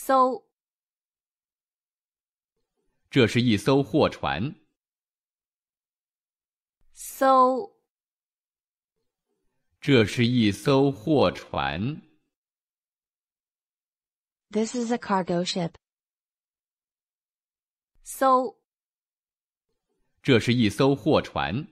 搜。这是一艘货船。搜。这是一艘货船。This is a cargo ship. 搜。这是一艘货船。